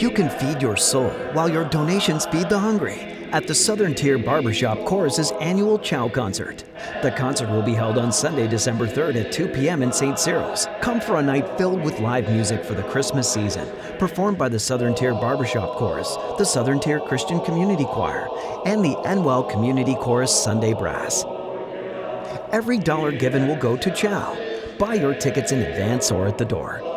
You can feed your soul while your donations feed the hungry at the Southern Tier Barbershop Chorus's annual Chow concert. The concert will be held on Sunday, December 3rd at 2 p.m. in St. Cyril's. Come for a night filled with live music for the Christmas season, performed by the Southern Tier Barbershop Chorus, the Southern Tier Christian Community Choir, and the Endwell Community Chorus Sunday Brass. Every dollar given will go to Chow. Buy your tickets in advance or at the door.